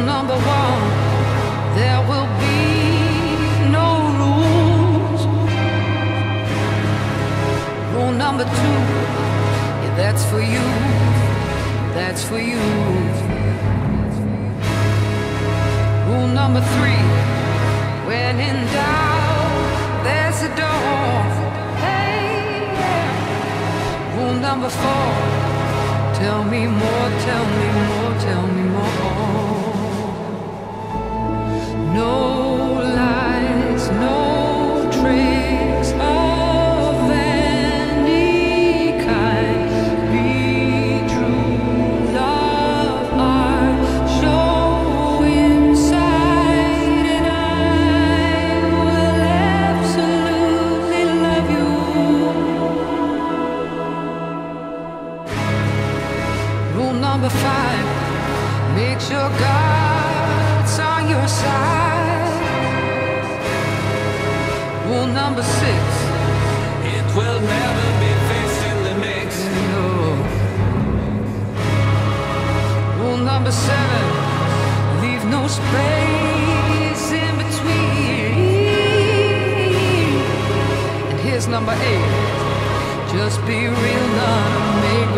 number one. There will be no rules. Rule number two, that's for you. That's for you. Rule number three, when in doubt, there's a door. Hey. Rule number four. Tell me more, tell me more, tell me more. Number five, make sure God's on your side. Rule number six, It will never be fixed in the mix. no. Rule number seven, leave no space in between. And here's number eight, just be real, not make believe.